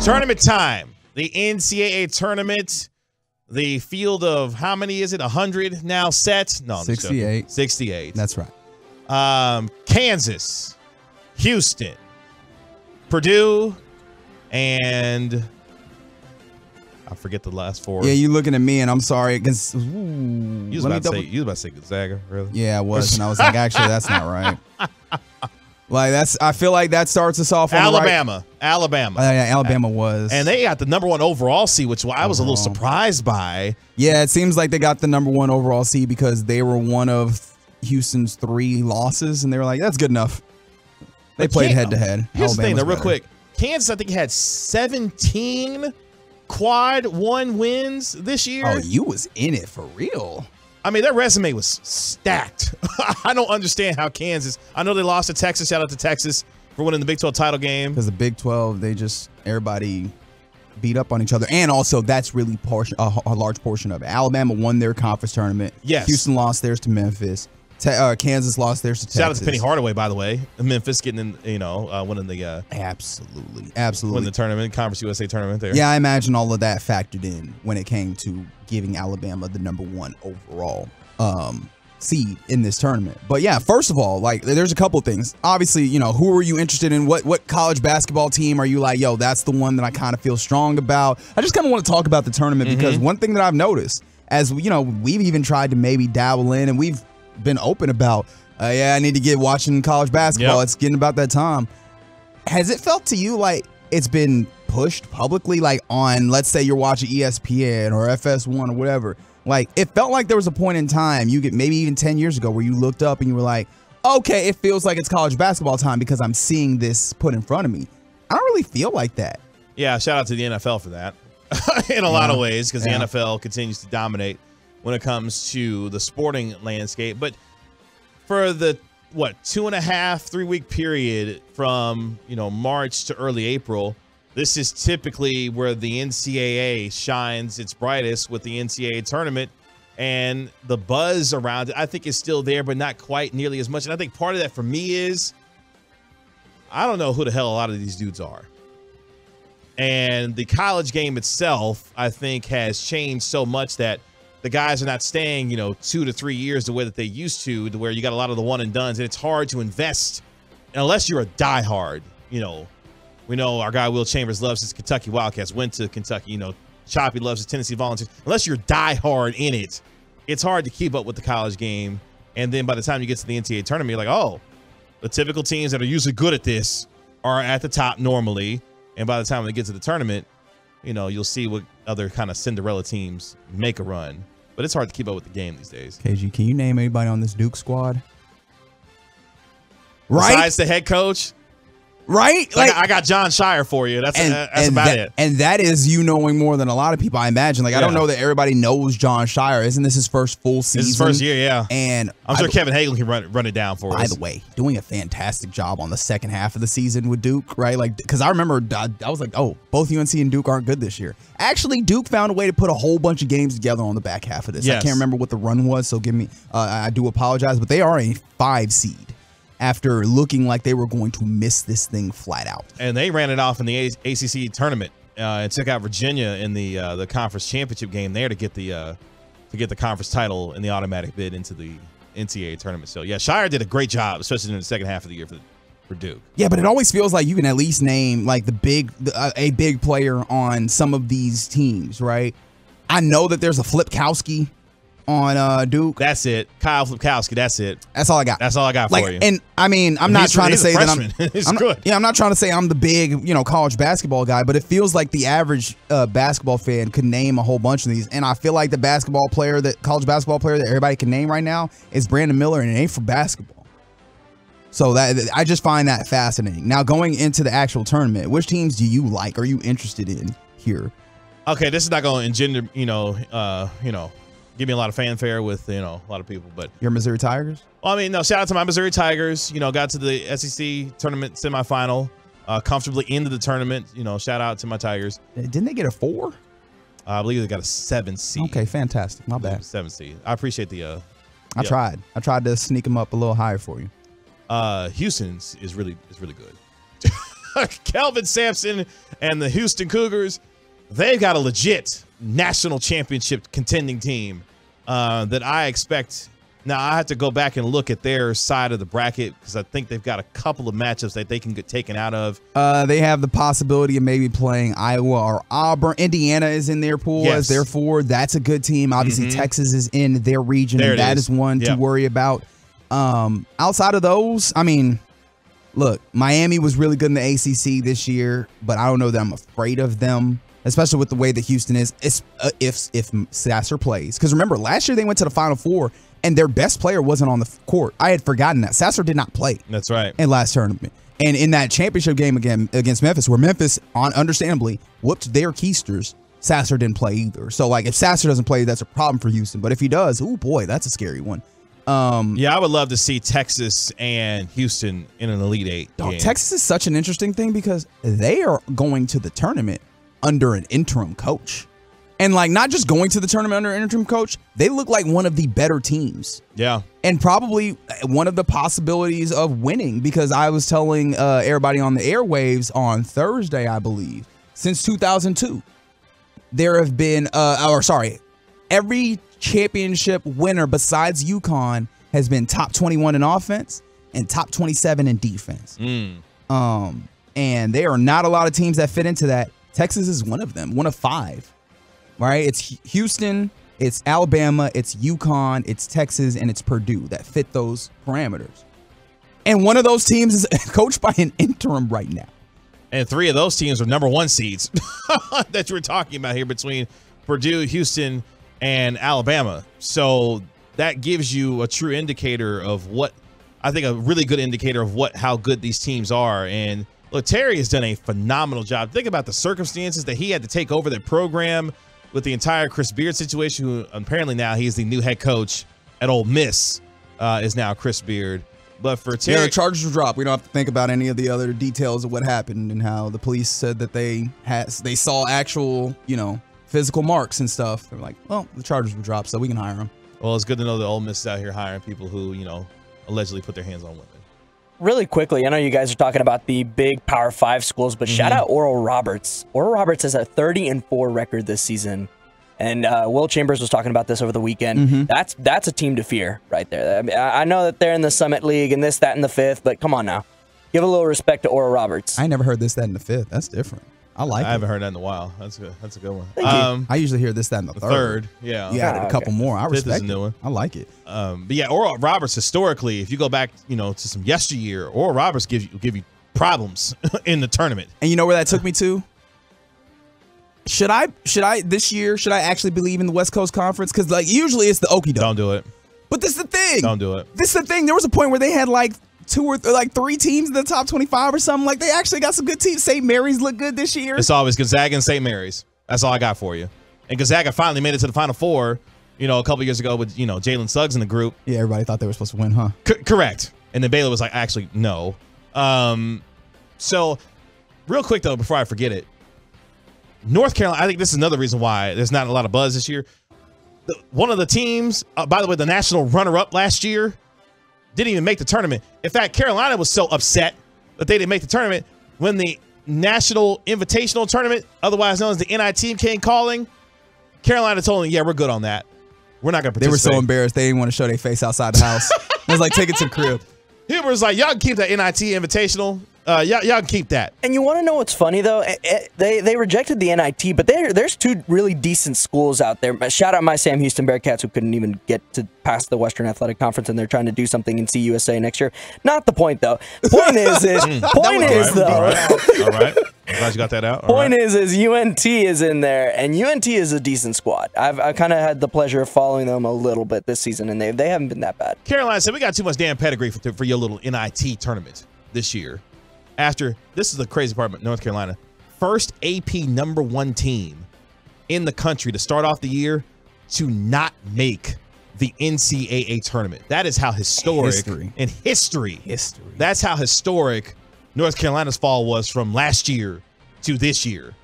It's tournament time. The NCAA tournament. The field of how many is it? 100 now set? No, I'm 68. 68. That's right. Um, Kansas, Houston, Purdue, and I forget the last four. Yeah, you looking at me, and I'm sorry. You was about to say you was about to say Gonzaga, really? Yeah, I was, and I was like, actually, that's not right. Like that's, I feel like that starts us off. The right- Alabama, Alabama, Uh, yeah, Alabama was, and they got the number one overall seed, which I was a little surprised by. yeah, it seems like they got the number one overall seed because they were one of Houston's three losses, and they were like, that's good enough. They But played head to head. Here's the thing, though, real better. quick. Kansas, I think, had 17 quad one wins this year. Oh, you was in it for real. I mean, their resume was stacked. I don't understand how Kansas. I know they lost to Texas. Shout out to Texas for winning the Big 12 title game. because the Big 12, they just everybody beat up on each other, and also that's really portion a, a large portion of it. Alabama won their conference tournament. Yes. Houston lost theirs to Memphis. Uh, Kansas lost theirs to Texas. Shout out to Penny Hardaway, by the way. Memphis getting in, you know, uh, winning the uh, Absolutely, winning absolutely. the tournament, Conference USA tournament there. Yeah, I imagine all of that factored in when it came to giving Alabama the number one overall um, seed in this tournament. But yeah, first of all, like there's a couple things. Obviously, you know, who are you interested in? What what college basketball team are you like? Yo, that's the one that I kind of feel strong about. I just kind of want to talk about the tournament because one thing that I've noticed, as you know, we've even tried to maybe dabble in, and we've been open about. Uh, yeah, I need to get watching college basketball. Yep. It's getting about that time has it felt to you like it's been pushed publicly like on let's say you're watching espn or fs1 or whatever like it felt like there was a point in time you get maybe even 10 years ago where you looked up and you were like okay it feels like it's college basketball time because i'm seeing this put in front of me i don't really feel like that Yeah, shout out to the NFL for that in a lot of ways because Yeah. the NFL continues to dominate when it comes to the sporting landscape. But for the what two and a half, three week period from you know March to early April, this is typically where the NCAA shines its brightest with the NCAA tournament. And the buzz around it, I think, is still there, but not quite nearly as much. And I think part of that for me is I don't know who the hell a lot of these dudes are. And the college game itself, I think, has changed so much that the guys are not staying, you know, two to three years the way that they used to, to where you got a lot of the one and dones, and it's hard to invest unless you're a diehard. You know, we know our guy Will Chambers loves his Kentucky Wildcats, went to Kentucky. You know, Choppy loves his Tennessee Volunteers. Unless you're diehard in it, it's hard to keep up with the college game. And then by the time you get to the NCAA tournament, you're like, oh, the typical teams that are usually good at this are at the top normally. And by the time they get to the tournament, you know, you'll see what other kind of Cinderella teams make a run. But it's hard to keep up with the game these days. kg can you name anybody on this duke squad right Besides the head coach, right like, I got Jon Scheyer for you. That's and, that's and about that, it. And that is you knowing more than a lot of people, I imagine. Like, I don't know that everybody knows Jon Scheyer. Isn't this his first full season? This is his first year, yeah. And I'm sure the- Kevin Hagel can run run it down for By us. By the way, doing a fantastic job on the second half of the season with Duke, right? Like, because I remember I, I was like, oh, both UNC and Duke aren't good this year. Actually, Duke found a way to put a whole bunch of games together on the back half of this. I can't remember what the run was, so give me, uh, I do apologize, but they are a five seed after looking like they were going to miss this thing flat out. and they ran it off in the A- ACC tournament uh, and took out Virginia in the uh, the conference championship game there to get the uh, to get the conference title and the automatic bid into the NCAA tournament. So yeah, Scheyer did a great job, especially in the second half of the year for for Duke. Yeah, but it always feels like you can at least name like the big the, uh, a big player on some of these teams, right? I know that there's a Filipowski on uh Duke. That's it, Kyle Filipowski. That's it. That's all I got. That's all I got like, for you. and I mean, I'm And not trying to say that I'm. I'm not- yeah, I'm not trying to say I'm the big, you know, college basketball guy, but it feels like the average uh, basketball fan could name a whole bunch of these, and I feel like the basketball player that college basketball player that everybody can name right now is Brandon Miller, and it ain't for basketball. So that I just find that fascinating. Now going into the actual tournament, which teams do you like? Are you interested in here? okay, this is not going to engender, you know, uh, you know, give me a lot of fanfare with you know a lot of people, but Your Missouri Tigers? Well, I mean, no, shout out to my Missouri Tigers. You know, got to the SEC tournament semifinal, uh, comfortably into the tournament. You know, shout out to my Tigers. Didn't they get a four? Uh, I believe they got a seven seed. Okay, fantastic. My bad. Seven seed. I appreciate the. Uh, I yeah. tried. I tried to sneak them up a little higher for you. Uh, Houston's is really is really good. Kelvin Sampson and the Houston Cougars, they've got a legit national championship contending team uh, that I expect. Now I have to go back and look at their side of the bracket because I think they've got a couple of matchups that they can get taken out of. Uh, they have the possibility of maybe playing Iowa or Auburn. Indiana is in their pool Yes. as their four. That's a good team. Obviously, Texas is in their region, There and that is. is one Yep. to worry about. Um, outside of those, I mean, look, Miami was really good in the ACC this year, but I don't know that I'm afraid of them, especially with the way that Houston is. It's, uh, if if Sasser plays, because remember last year they went to the Final Four and their best player wasn't on the court. I had forgotten that Sasser did not play That's right. in last tournament. And in that championship game again against Memphis, where Memphis, on understandably, whooped their keisters, Sasser didn't play either. So like if Sasser doesn't play, that's a problem for Houston. But if he does, oh boy, that's a scary one. Um Yeah, I would love to see Texas and Houston in an Elite Eight. dog. Texas is such an interesting thing because they are going to the tournament under an interim coach. And like not just going to the tournament under an interim coach, they look like one of the better teams. Yeah. and probably one of the possibilities of winning because I was telling uh, everybody on the airwaves on Thursday, I believe, since 2002, there have been, uh, or sorry, every championship winner besides UConn has been top 21 in offense and top 27 in defense. Um, and there are not a lot of teams that fit into that. Texas is one of them, one of five. Right? It's Houston, it's Alabama, it's UConn, it's Texas, and it's Purdue that fit those parameters. And one of those teams is coached by an interim right now. And three of those teams are number one seeds that you were talking about here between Purdue, Houston, and Alabama. So that gives you a true indicator of what I think a really good indicator of what how good these teams are. And look, Terry has done a phenomenal job. Think about the circumstances that he had to take over that program with the entire Chris Beard situation. Who apparently now he's the new head coach at Ole Miss. Uh, is now Chris Beard. But for Terry, Yeah, the charges were dropped. We don't have to think about any of the other details of what happened and how the police said that they had they saw actual, you know, physical marks and stuff. They're like, well, the charges were dropped, so we can hire them. Well, it's good to know that Ole Miss is out here hiring people who, you know, allegedly put their hands on women. Really quickly, I know you guys are talking about the big Power Five schools, but shout out Oral Roberts. Oral Roberts has a 30 and four record this season, and uh, Will Chambers was talking about this over the weekend. That's that's a team to fear right there. I, mean, I know that they're in the Summit League and this, that, and the fifth, but come on now, give a little respect to Oral Roberts. I never heard this, that, in the fifth. That's different. I like it. I it. haven't heard that in a while. That's good. That's a good one. Um, I usually hear this, that, in the the third. third, yeah. You added Ah, a couple more. I Fifth is a new it. one. I like it. Um, but yeah, Oral Roberts historically, if you go back, you know, to some yesteryear, Oral Roberts gives you give you problems in the tournament. And you know where that took me to? Should I should I this year should I actually believe in the West Coast Conference? Because like usually it's the Okie doke. Don't do it. But this is the thing. Don't do it. This is the thing. There was a point where they had like two or th- like three teams in the top twenty five or something. Like they actually got some good teams. St. Mary's look good this year. It's always Gonzaga and St. Mary's. That's all I got for you. And Gonzaga finally made it to the Final Four, you know, a couple years ago with, you know, Jalen Suggs in the group. yeah, everybody thought they were supposed to win, huh? C- correct. And then Baylor was like, actually, no. Um, so, real quick though, before I forget it, North Carolina. I think this is another reason why there's not a lot of buzz this year. The, one of the teams, uh, by the way, the national runner-up last year, didn't even make the tournament. In fact, Carolina was so upset that they didn't make the tournament when the National Invitational Tournament, otherwise known as the NIT, came calling. Carolina told them, "Yeah, we're good on that. We're not going to They were so embarrassed they didn't want to show their face outside the house. it was like take it to the crib. He was like, "Y'all can keep that NIT Invitational. Uh, y'all, y'all keep that." And you want to know what's funny though? Eh, eh, They they rejected the NIT, but there there's two really decent schools out there. Shout out my Sam Houston Bearkats who couldn't even get to pass the Western Athletic Conference, and they're trying to do something in CUSA next year. Not the point though. Point is is point is All though. right, all right. I'm glad you got that out. All Point right. is, is UNT is in there, and UNT is a decent squad. I've I kind of had the pleasure of following them a little bit this season, and they they haven't been that bad. Carolina said we got too much damn pedigree for, for your little NIT tournament this year. After this is the crazy part about North Carolina, first AP number one team in the country to start off the year to not make the NCAA tournament. That is how historic History. in history. History. That's how historic North Carolina's fall was from last year to this year.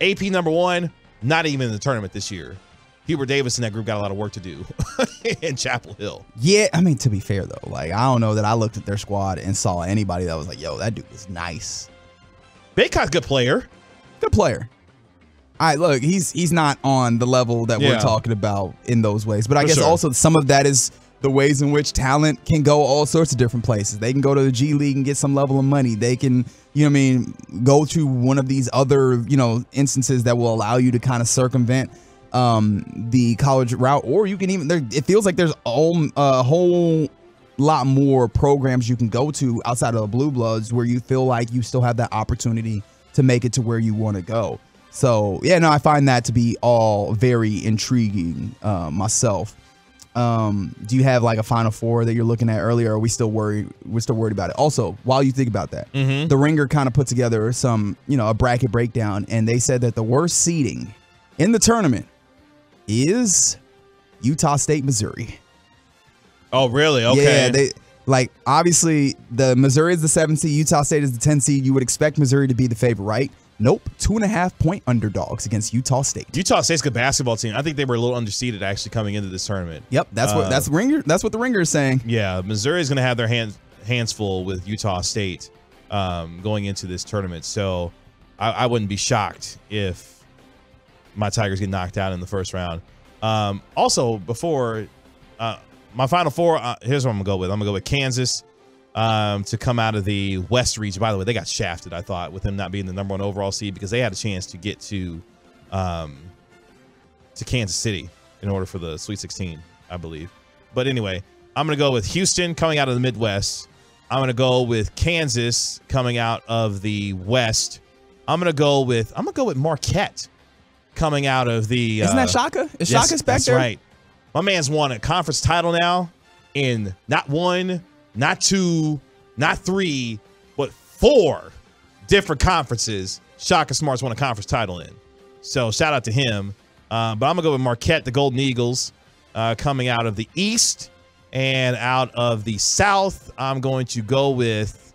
AP number one, not even in the tournament this year. Hubert Davis and that group got a lot of work to do in Chapel Hill. Yeah, I mean to be fair though, like I don't know that I looked at their squad and saw anybody that was like, "Yo, that dude is nice." Bacot's a good player. Good player. All right, look, he's he's not on the level that Yeah. we're talking about in those ways, but I For guess sure. also some of that is the ways in which talent can go all sorts of different places. They can go to the G League and get some level of money. They can, you know, what I mean, go to one of these other, you know, instances that will allow you to kind of circumvent um the college route, or you can even there. It feels like there's all a whole lot more programs you can go to outside of the blue bloods where you feel like you still have that opportunity to make it to where you want to go. So yeah no i find that to be all very intriguing uh, myself. Um do you have like a final four that you're looking at earlier or are we still worried we're still worried about it? Also while you think about that the ringer kind of put together some you know a bracket breakdown and they said that the worst seeding in the tournament is utah state missouri Oh, really? Okay. yeah, they like obviously the Missouri is the seven seed, Utah State is the ten seed. You would expect Missouri to be the favorite, right? Nope, two and a half point underdogs against Utah State. Utah State's a good basketball team. I think they were a little underseeded actually coming into this tournament. Yep, that's what Uh, that's ringer. That's what the ringer is saying. Yeah, Missouri is going to have their hands hands full with Utah State um, going into this tournament. So I, I wouldn't be shocked if my Tigers get knocked out in the first round. Um, also, before uh, my final four, uh, here's what I'm gonna go with. I'm gonna go with Kansas um, to come out of the West region. By the way, they got shafted. I thought with them not being the number one overall seed because they had a chance to get to um, to Kansas City in order for the Sweet 16, I believe. But anyway, I'm to go with Houston coming out of the Midwest. I'm to go with Kansas coming out of the West. I'm to go with I'm to go with Marquette coming out of the Isn't uh, that Shaka? Is yes, Shaka's back that's there? right. My man's won a conference title now in not one, not two, not three, but four different conferences. Shaka Smart's won a conference title in. So shout out to him. Uh, but I'm gonna go with Marquette, the Golden Eagles, uh, coming out of the East and out of the South. I'm going to go with.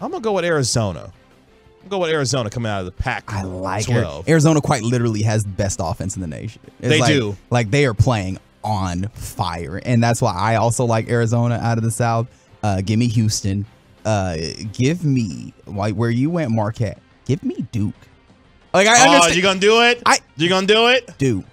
I'm gonna go with Arizona. I'm gonna go with Arizona coming out of the pack. I like 12. it. Arizona quite literally has the best offense in the nation. It's They like- do. Like they are playing on fire, and that's why I also like Arizona out of the South. Uh, give me Houston. Uh, give me like where you went, Marquette. Give me Duke. Like I Oh, you gonna do it? I- you gonna do it? Duke.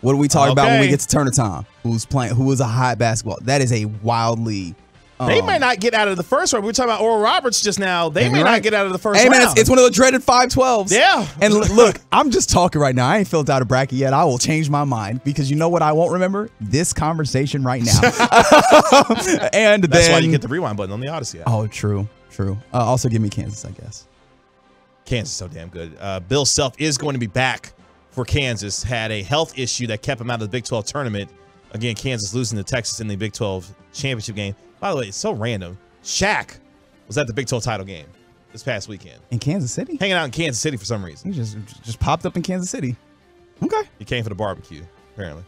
What are we talking about when we get to turn Turner Time? Who's playing? Who is a hot basketball? That is a wildly. They um, might not get out of the first round. We were talking about Oral Roberts just now. They may right. not get out of the first Hey man, round. it's, it's one of the dreaded 512s. Yeah. And look, I'm just talking right now. I ain't filled out a bracket yet. I will change my mind because you know what I won't remember? This conversation right now. and That's then why you get the rewind button on the Audacy app. Oh, true, true. Uh, also give me Kansas, I guess. Kansas so damn good. Uh, Bill Self is going to be back for Kansas. Had a health issue that kept him out of the Big 12 tournament. Again, Kansas losing to Texas in the Big 12 championship game. By the way, it's so random. Shaq was at the Big 12 title game this past weekend, In Kansas City? hanging out in Kansas City for some reason. He just just popped up in Kansas City. Okay. He came for the barbecue, apparently.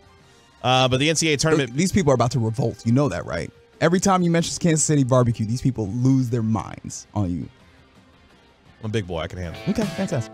Uh, but the NCAA tournament, These people are about to revolt. You know that, right? Every time you mention Kansas City barbecue, these people lose their minds on you. I'm a big boy. I can handle it. Okay, fantastic.